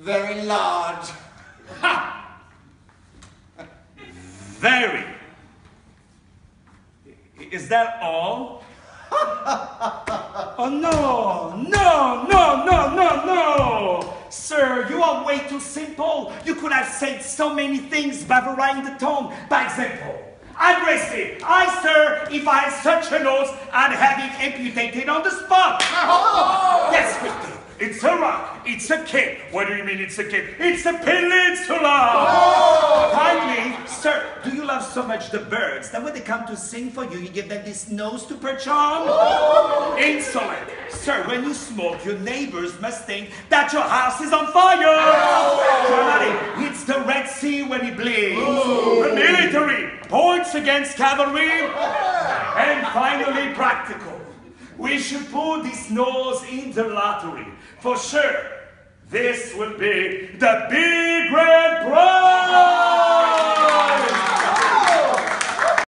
Very large. Ha! Very. Is that all? oh no, no, no, no, no, no! Sir, you are way too simple. You could have said so many things by varying the tone. By example, aggressive. I, sir, if I had such a nose, I'd have it amputated on the spot. Oh, yes, Mister. It's a rock. It's a kid. What do you mean it's a kid? It's a peninsula. Oh! Finally, sir, do you love so much the birds that when they come to sing for you, you give them this nose to perch on? Oh! Insolent. Sir, when you smoke, your neighbors must think that your house is on fire. Oh! Dramatic. It's the Red Sea when it bleeds. Oh! The military points against cavalry. And finally, practical. We should put this nose in the lottery. For sure, this will be the big red